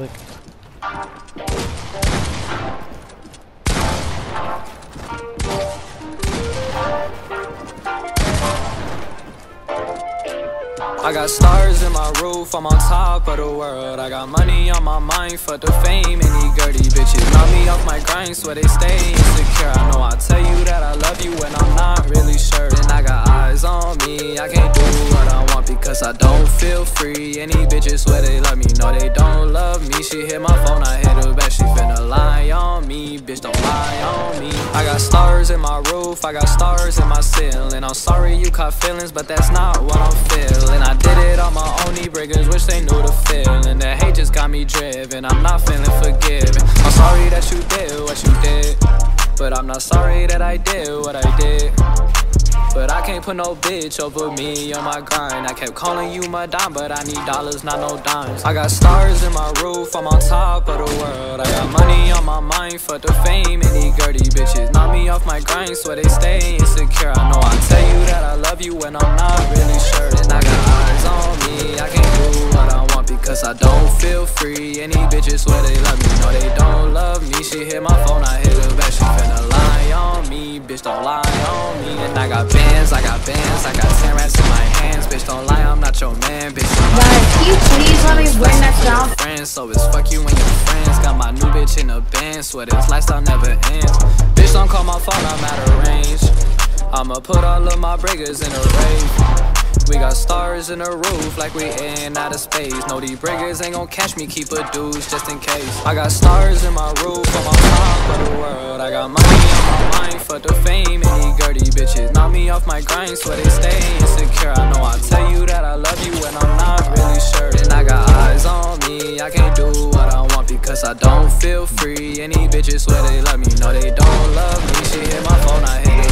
quick. I got stars in my roof, I'm on top of the world. I got money on my mind for the fame. Any dirty bitches knock me off my grind, so they stay insecure. I know I tell you that I love you when I'm not really sure. And I got eyes on me, I can't do what I want because I don't feel free. Any bitches swear they love me, no, She hit my phone, I hit her back, she finna lie on me. Bitch, don't lie on me. I got stars in my roof, I got stars in my ceiling. I'm sorry you caught feelings, but that's not what I'm feeling. I did it on my own, briggers wish they knew the feeling. The hate just got me driven, I'm not feeling forgiven. I'm sorry that you did what you did, but I'm not sorry that I did what I did. But I can't put no bitch over me on my grind. I kept calling you my dime, but I need dollars, not no dimes. I got stars in my roof, I'm on top of the world. I got money on my mind for the fame. Any dirty bitches knock me off my grind, so they stay insecure. I know I tell you that I love you when I'm not really sure. And I got eyes on me, I can't do what I want because I don't feel free. Any bitches swear they love me, no, they don't love me. She hit my phone, I hit her back, she finna lie on me. Bitch, don't lie I got bands, I got bands, I got 10 rats in my hands. Bitch, don't lie, I'm not your man. Bitch. Guys, can you please let me bring that down? Friends, so it's fuck you and your friends. Got my new bitch in the band, swear this lifestyle never ends. Bitch, don't call my phone, I'm out of range. I'ma put all of my briggers in a rave. We got stars in the roof like we in outer space. No, these briggers ain't gon' catch me, keep a dudes just in case. I got stars in my roof, on top of the world. I got money on my mind for the fame. Any dirty bitches knock me off my grind, so they stay insecure. I know I tell you that I love you when I'm not really sure. And I got eyes on me, I can't do what I want because I don't feel free. Any bitches swear they love me, no, they don't love me. She hit my phone, I hit